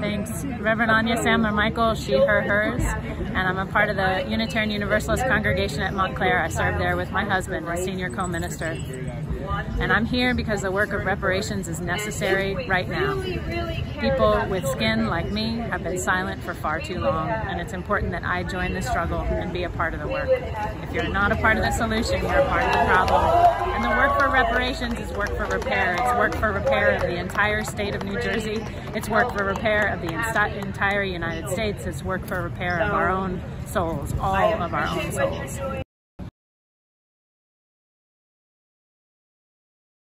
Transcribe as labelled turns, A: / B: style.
A: Thanks. Reverend Anya Sammler Michael, she, her, hers. And I'm a part of the Unitarian Universalist congregation at Montclair. I serve there with my husband as senior co-minister. And I'm here because the work of reparations is necessary right now. People with skin like me have been silent for far too long, and it's important that I join the struggle and be a part of the work. If you're not a part of the solution, you're a part of the problem. And the work for reparations is work for repair. It's work for repair of the entire state of New Jersey. It's work for repair of the entire United States. It's work for repair of our own souls, all of our own souls.